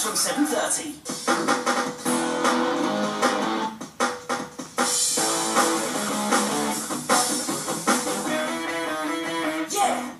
That's from 7.30. Yeah!